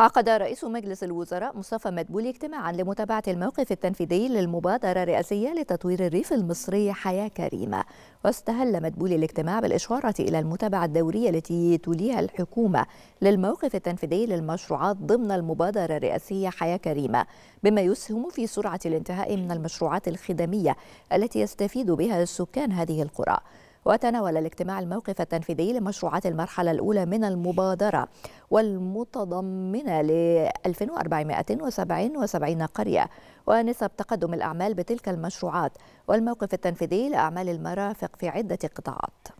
عقد رئيس مجلس الوزراء مصطفى مدبولي اجتماعا لمتابعة الموقف التنفيذي للمبادرة الرئاسية لتطوير الريف المصري حياة كريمة. واستهل مدبولي الاجتماع بالإشارة إلى المتابعة الدورية التي توليها الحكومة للموقف التنفيذي للمشروعات ضمن المبادرة الرئاسية حياة كريمة بما يسهم في سرعة الانتهاء من المشروعات الخدمية التي يستفيد بها سكان هذه القرى. وتناول الاجتماع الموقف التنفيذي لمشروعات المرحلة الأولى من المبادرة والمتضمنة ل 1477 قرية. ونسب تقدم الأعمال بتلك المشروعات. والموقف التنفيذي لأعمال المرافق في عدة قطاعات.